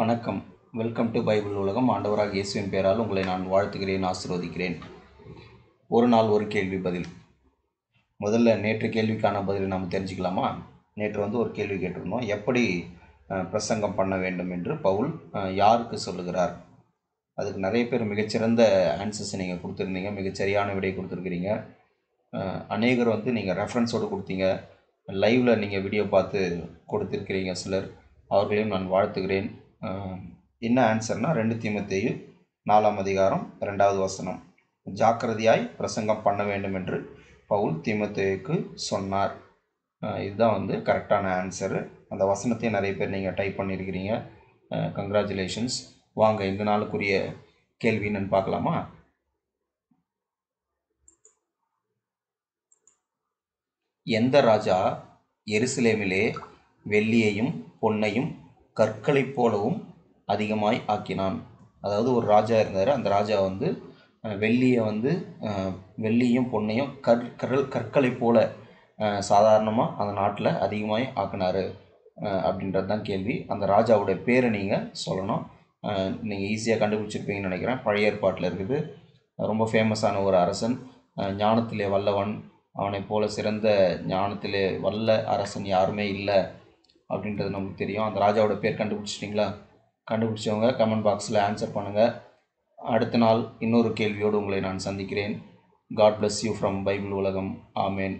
வணக்கம். Welcome to Bible உலகம். ஆண்டவராக இயேசுவின் பெயரால் உங்களை நான் வாழ்த்துகிறேன் ஆசிர்வதிக்கிறேன். ஒரு நாள் ஒரு கேள்வி பதில். முதல்ல நேற்று கேள்விக்கான பதிலை நாம் தெரிஞ்சுக்கலாமா? நேற்று வந்து ஒரு கேள்வி கேட்டிருந்தோம். எப்படி பிரசங்கம் பண்ண வேண்டும் என்று பவுல் யாருக்கு சொல்லுகிறார்? அதுக்கு நிறைய பேர் மிகச்சிறந்த ஆன்சர்ஸ் நீங்கள் கொடுத்துருந்தீங்க மிகச்சரியான விடை கொடுத்துருக்கிறீங்க. அநேகர் வந்து நீங்கள் ரெஃபரன்ஸோடு கொடுத்தீங்க. லைவில் நீங்கள் வீடியோ பார்த்து கொடுத்துருக்கிறீங்க சிலர். அவர்களையும் நான் வாழ்த்துகிறேன். என்ன ஆன்சர்னா ரெண்டு தீமத்தேயு நாலாம் அதிகாரம் ரெண்டாவது வசனம். ஜாக்கிரதையாய் பிரசங்கம் பண்ண வேண்டும் என்று பவுல் தீமத்தேயுக்கு சொன்னார். இதுதான் வந்து கரெக்டான ஆன்சரு. அந்த வசனத்தையும் நிறைய பேர் நீங்கள் டைப் பண்ணியிருக்கிறீங்க. கங்க்ராச்சுலேஷன்ஸ் வாங்க இந்த நாளுக்குரிய கேள்வி என்னன்னு பார்க்கலாமா? எந்த ராஜா எருசலேமிலே வெள்ளியையும் பொன்னையும் கற்களைப் போலவும் அதிகமாய் ஆக்கினான். அதாவது ஒரு ராஜா இருந்தார். அந்த ராஜா வந்து வெள்ளியை வந்து வெள்ளியும் பொன்னையும் கற் கரல் கற்களைப் போல சாதாரணமாக அந்த நாட்டில் அதிகமாய் ஆக்கினார். அப்படின்றது தான் கேள்வி. அந்த ராஜாவுடைய பேரை நீங்கள் சொல்லணும். நீங்கள் ஈஸியாக கண்டுபிடிச்சிருப்பீங்கன்னு நினைக்கிறேன். பழைய ஏற்பாட்டில் இருக்குது. ரொம்ப ஃபேமஸான ஒரு அரசன். ஞானத்திலே வல்லவன். அவனைப் போல சிறந்த ஞானத்திலே வல்ல அரசன் யாருமே இல்லை. அப்படின்றது நமக்கு தெரியும். அந்த ராஜாவோட பேர் கண்டுபிடிச்சிட்டிங்களா? கண்டுபிடிச்சவங்க கமெண்ட் பாக்ஸில் ஆன்சர் பண்ணுங்கள் அடுத்த நாள் இன்னொரு கேள்வியோடு உங்களை நான் சந்திக்கிறேன். God bless you from Bible உலகம். ஆமேன்